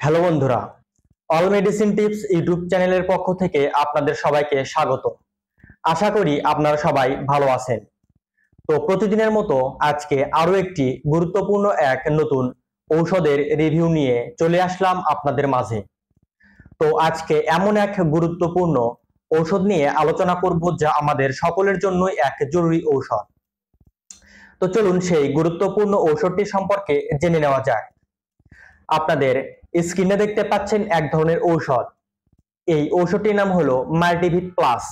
Hello বন্ধুরা, all medicine tips YouTube চ্যানেলের পক্ষ থেকে আপনাদের সবাইকে স্বাগত। আশা করি আপনারা সবাই ভালো আছেন। তো প্রতিদিনের মতো আজকে আরও একটি গুরুত্বপূর্ণ এক নতুন ঔষধের রিভিউ নিয়ে চলে আসলাম আপনাদের মাঝে। তো আজকে এমন এক গুরুত্বপূর্ণ ঔষধ নিয়ে আলোচনা করব যা আমাদের সকলের জন্যই এক জরুরি ঔষধ। তো চলুন সেই গুরুত্বপূর্ণ ঔষধটি সম্পর্কে জেনে নেওয়া যাক। আপনাদের স্ক্রিনে দেখতে পাচ্ছেন এক ধরনের ঔষধ। এই ঔষধটির নাম হলো মাল্টিভিট প্লাস।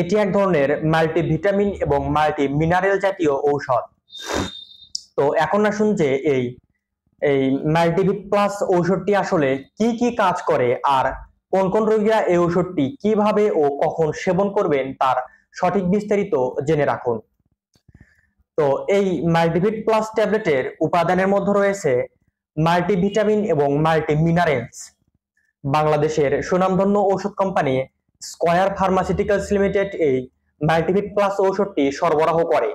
এটি এক ধরনের মাল্টিভিটামিন এবং মাল্টি মিনারেল জাতীয় ঔষধ। তো এখন আসুন যে এই এই মাল্টিভিট প্লাস ঔষধটি আসলে কি কি কাজ করে আর কোন কোন রোগীরা এই ঔষধটি কীভাবে ও কখন সেবন করবেন তার সঠিক বিস্তারিত জেনে রাখুন। তো এই মাল্টিভিট প্লাস ট্যাবলেটের উপাদানের মধ্যে রয়েছে মাল্টিভিটামিন এবং মাল্টি মিনারেলস বাংলাদেশের সুনামধন্য ঔষধ কোম্পানি স্কয়ার ফার্মাসিউটিক্যালস লিমিটেড এই মাল্টিভিট প্লাস ঔষধটি সরবরাহ করে।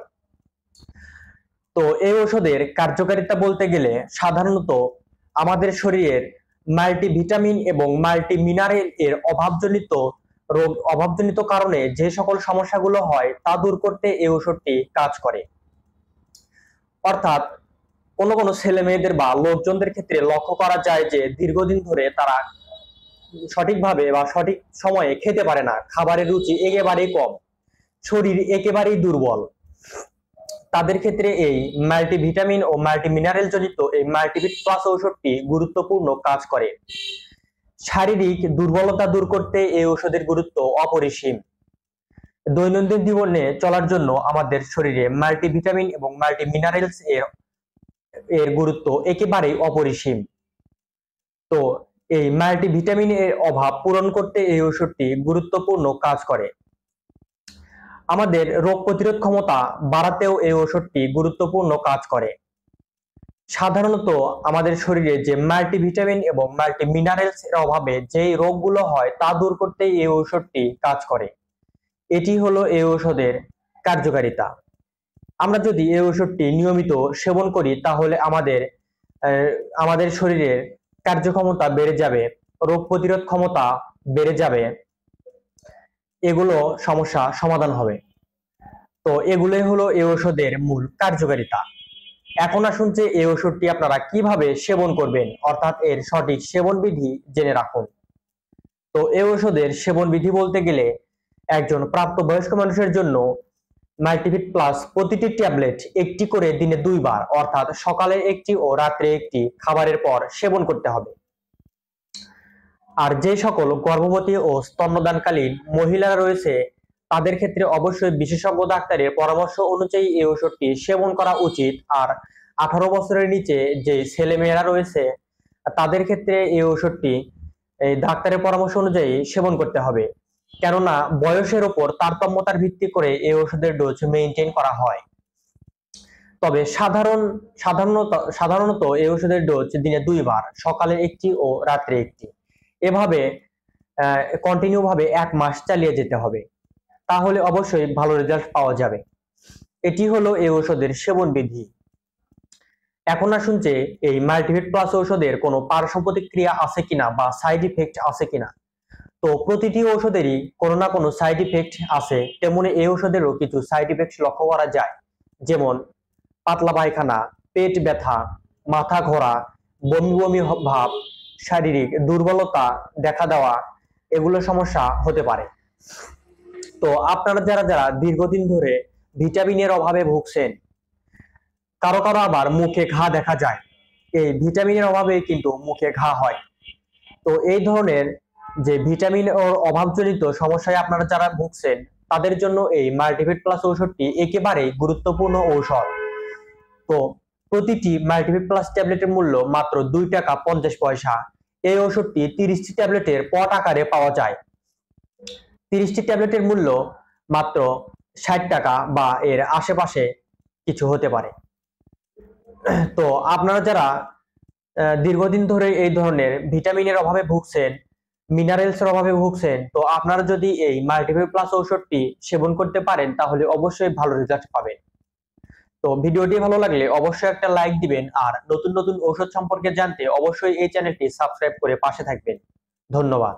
তো এই ঔষধের কার্যকারিতা বলতে গেলে সাধারণত আমাদের শরীরের মাল্টিভিটামিন এবং মাল্টি মিনারেল এর অভাবজনিত রোগ, অভাবজনিত কারণে যে সকল সমস্যাগুলো হয় তা দূর করতে এই ঔষধটি কাজ করে। অর্থাৎ কোনো কোনো ছেলে মেয়েদের বা লোকজনদের ক্ষেত্রে লক্ষ্য করা যায় যে দীর্ঘদিন ধরে তারা সঠিকভাবে বা সঠিক সময়ে খেতে পারে না। খাবারের রুচি একেবারেই কম, শরীর একেবারেই দুর্বল। তাদের ক্ষেত্রে এই মাল্টিভিটামিন ও মাল্টি মিনারেল জনিত এই মাল্টিভিট প্লাস ঔষধটি গুরুত্বপূর্ণ কাজ করে। শারীরিক দুর্বলতা দূর করতে এই ঔষধের গুরুত্ব অপরিসীম। দৈনন্দিন জীবনে চলার জন্য আমাদের শরীরে মাল্টিভিটামিন এবং মাল্টি মিনারেলস এর এর গুরুত্ব একেবারেই অপরিসীম। তো এই মাল্টিভিটামিন এর অভাব পূরণ করতে এই ওষুধটি গুরুত্বপূর্ণ কাজ করে। আমাদের রোগ প্রতিরোধ ক্ষমতা বাড়াতেও এই ওষুধটি গুরুত্বপূর্ণ কাজ করে। সাধারণত আমাদের শরীরে যে মাল্টিভিটামিন এবং মাল্টি মিনারেলস এর অভাবে যে রোগগুলো হয় তা দূর করতে এই ঔষধটি কাজ করে। এটি হলো এই ঔষধের কার্যকারিতা। আমরা যদি এই ওষুধটি নিয়মিত সেবন করি, তাহলে আমাদের আমাদের শরীরের কার্যক্ষমতা বেড়ে যাবে, রোগ প্রতিরোধ ক্ষমতা বেড়ে যাবে। এগুলো সমস্যা সমাধান হবে। তো এগুলোই হলো এই ওষুধের মূল কার্যকারিতা। এখন আসুন যে এই ওষুধটি আপনারা কীভাবে সেবন করবেন, অর্থাৎ এর সঠিক সেবন বিধি জেনে রাখুন। তো এই ওষুধের সেবন বিধি বলতে গেলে, একজন প্রাপ্তবয়স্ক মানুষের জন্য মাল্টিভিট প্লাস প্রতিটি ট্যাবলেট একটি করে দিনে দুইবার, অর্থাৎ সকালে একটি ও রাত্রে একটি খাবারের পর সেবন করতে হবে। আর যে সকল গর্ভবতী ও স্তন্যদানকালীন মহিলারা রয়েছে, তাদের ক্ষেত্রে অবশ্যই বিশেষজ্ঞ ডাক্তারের পরামর্শ অনুযায়ী এই ওষুধটি সেবন করা উচিত। আর আঠারো বছরের নিচে যে ছেলেমেয়েরা রয়েছে, তাদের ক্ষেত্রে এই ওষুধটি, এই ডাক্তারের পরামর্শ অনুযায়ী সেবন করতে হবে। কেননা বয়সের ওপর তারতম্যতার ভিত্তি করে এই ওষুধের ডোজ মেনটেন করা হয়। তবে সাধারণ, সাধারণত সাধারণত এই ওষুধের ডোজ দিনে দুইবার, সকালে একটি ও রাত্রে একটি। এভাবে কন্টিনিউ ভাবে এক মাস চালিয়ে যেতে হবে। তাহলে অবশ্যই ভালো রেজাল্ট পাওয়া যাবে। এটি হলো এই ঔষধের সেবন বিধি এখন আসুন যে এই মাল্টিভিট প্লাস ঔষধের কোনো পার্শ্ব প্রতিক্রিয়া আছে কিনা বা সাইড ইফেক্ট আছে কিনা। তো প্রতিটি ঔষধেরই কোনো না কোনো সাইড ইফেক্ট আছে। তেমনি এই ঔষধেরও কিছু সাইড ইফেক্ট লক্ষ্য করা যায়। যেমন পাতলা পায়খানা, পেট ব্যথা, মাথা ঘোরা বমি বমি ভাব, শারীরিক দুর্বলতা দেখা দেওয়া, এগুলো সমস্যা হতে পারে। তো আপনারা যারা যারা দীর্ঘদিন ধরে ভিটামিনের অভাবে ভুগছেন, কারও কারও আবার মুখে ঘা দেখা যায়। এই ভিটামিনের অভাবে কিন্তু মুখে ঘা হয়। তো এই ধরনের যে ভিটামিন ও অভাবজনিত সমস্যায় আপনারা যারা ভুগছেন, তাদের জন্য এই মাল্টিভিট প্লাস ঔষধটি একেবারেই গুরুত্বপূর্ণ ঔষধ। তো প্রতিটি মাল্টিভিট প্লাস ট্যাবলেটের মূল্য মাত্র দুই টাকা পঞ্চাশ পয়সা। এই ওষুধটি তিরিশটি ট্যাবলেটের পট আকারে পাওয়া যায়। তিরিশটি ট্যাবলেটের মূল্য মাত্র ষাট টাকা বা এর আশেপাশে কিছু হতে পারে। তো আপনারা যারা দীর্ঘদিন ধরে এই ধরনের ভিটামিনের অভাবে ভুগছেন মিনারেলস এর অভাবে ভুগছেন, তো আপনারা যদি এই মাল্টিপল প্লাস ঔষধটি সেবন করতে পারেন, তাহলে অবশ্যই ভালো রেজাল্ট পাবেন। তো ভিডিওটি ভালো লাগলে অবশ্যই একটা লাইক দিবেন, আর নতুন নতুন ঔষধ সম্পর্কে জানতে অবশ্যই এই চ্যানেলটি সাবস্ক্রাইব করে পাশে থাকবেন। ধন্যবাদ।